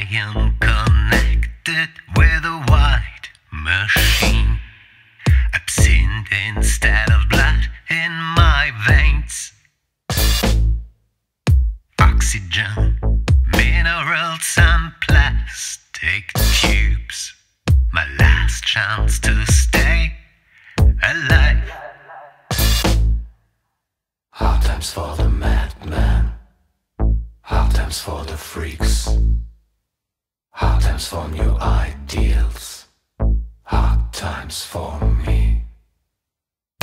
I am connected with a white machine. Absinthe instead of blood in my veins. Oxygen, minerals, and plastic tubes. My last chance to stay alive. Hard times for the madman. Hard times for the freaks. Hard times for new ideals. Hard times for me.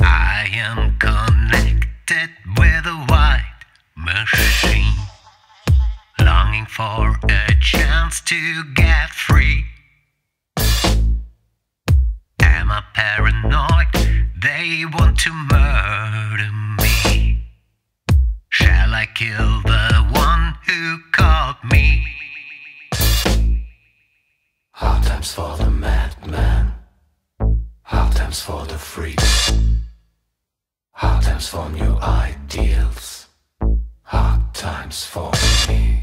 I am connected with a white machine, longing for a chance to get free. Am I paranoid? They want to murder me. Shall I kill the one who times for the madman. Hard times for the freaks. Hard times for new ideals. Hard times for me.